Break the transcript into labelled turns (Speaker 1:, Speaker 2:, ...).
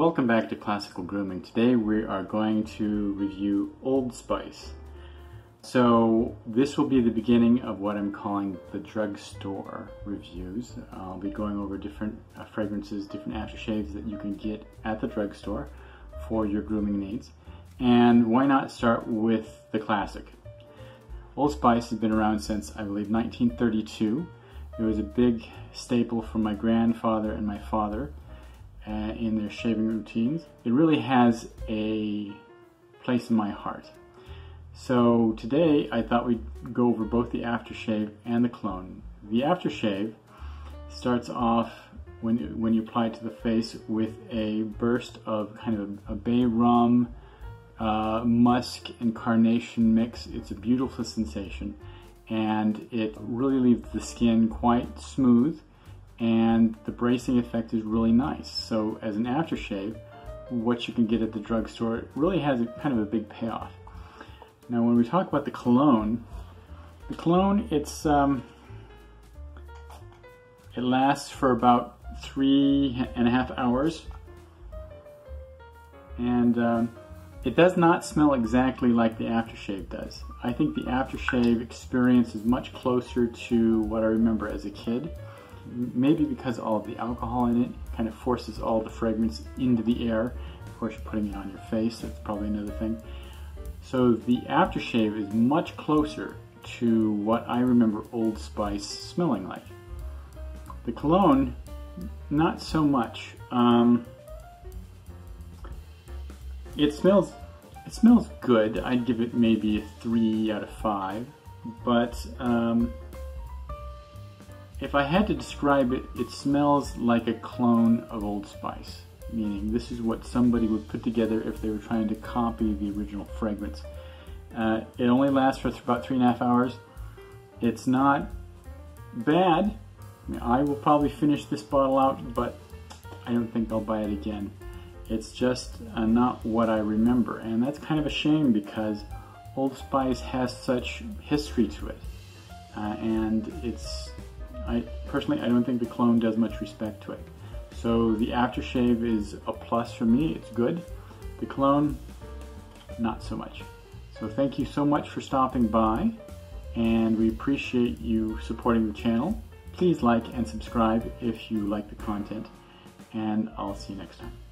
Speaker 1: Welcome back to Classical Grooming. Today we are going to review Old Spice. So this will be the beginning of what I'm calling the drugstore reviews. I'll be going over different uh, fragrances, different aftershaves that you can get at the drugstore for your grooming needs. And why not start with the classic? Old Spice has been around since I believe 1932. It was a big staple for my grandfather and my father uh, in their shaving routines. It really has a place in my heart. So today I thought we'd go over both the aftershave and the cologne. The aftershave starts off when, when you apply it to the face with a burst of kind of a, a bay rum, uh, musk and carnation mix. It's a beautiful sensation and it really leaves the skin quite smooth and the bracing effect is really nice. So as an aftershave, what you can get at the drugstore really has a, kind of a big payoff. Now when we talk about the cologne, the cologne, it's um, it lasts for about three and a half hours. And um, it does not smell exactly like the aftershave does. I think the aftershave experience is much closer to what I remember as a kid. Maybe because all of the alcohol in it kind of forces all the fragrance into the air. Of course, you're putting it on your face, that's probably another thing. So the aftershave is much closer to what I remember Old Spice smelling like. The cologne, not so much. Um, it smells it smells good. I'd give it maybe a three out of five, but um, if I had to describe it, it smells like a clone of Old Spice, meaning this is what somebody would put together if they were trying to copy the original fragrance. Uh, it only lasts for about three and a half hours. It's not bad. I, mean, I will probably finish this bottle out, but I don't think I'll buy it again. It's just uh, not what I remember, and that's kind of a shame because Old Spice has such history to it, uh, and it's I personally I don't think the clone does much respect to it. So the aftershave is a plus for me. It's good. The cologne, not so much. So thank you so much for stopping by, and we appreciate you supporting the channel. Please like and subscribe if you like the content, and I'll see you next time.